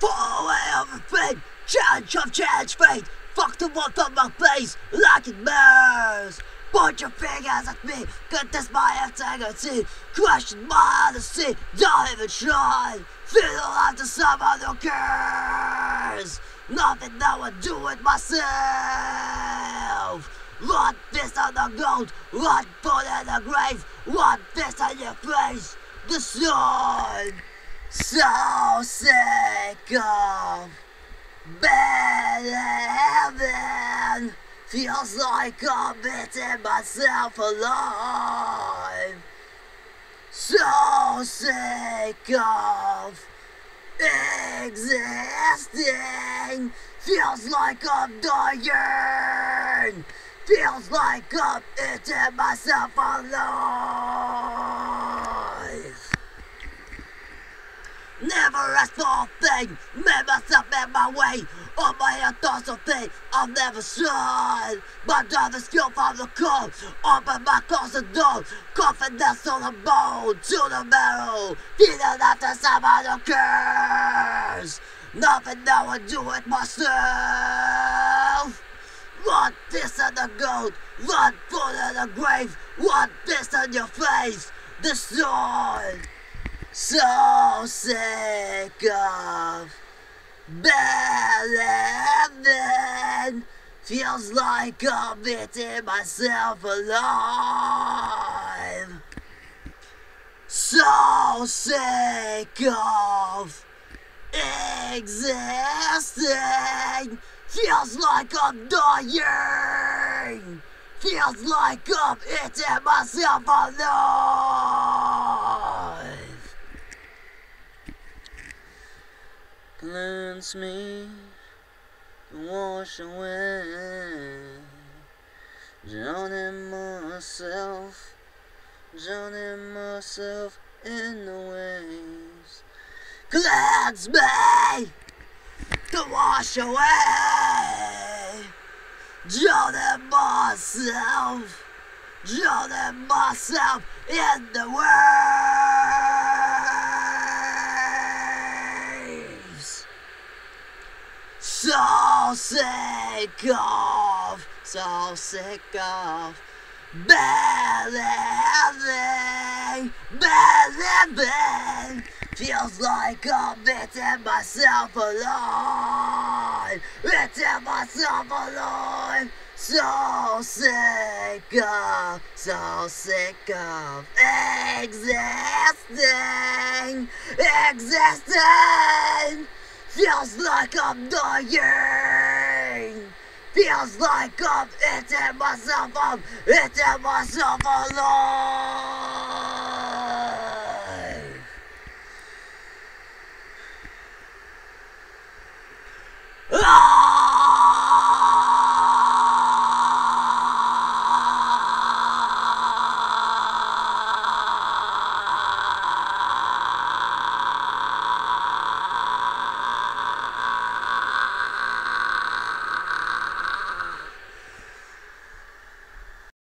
Fall away everything, change of change fate. Fuck the one on my face, like it matters. Point your fingers at me, contest my integrity. Question my honesty, don't even try. Feel the the someone who cares. Nothing that I do it myself. What this on the gold, what put in the grave, what this on your face, the sun. So sick of believing. Feels like I'm eating myself alive. So sick of existing. Feels like I'm dying. Feels like I'm eating myself alive. Never a thing, made myself in my way. On my own thoughts of things I've never tried. My drive is skill from the cold. Open my closet door. Confidence on the bone to the marrow. Feeling after someone who cares. Nothing now I do it myself. Want this in the gold, want foot in the grave, want this in your face, sword. So sick of believing. Feels like I'm eating myself alive. So sick of existing. Feels like I'm dying. Feels like I'm eating myself alive. Me, to wash away. Drowning myself, drowning myself in the waves. Cleanse me to wash away. Drowning myself, drowning myself in the waves. So sick of, so sick of believing, believing. Feels like I'm eating myself alive, eating myself alive. So sick of, so sick of existing, existing. Feels like I'm dying. Feels like I'm eating myself up, eating myself alive.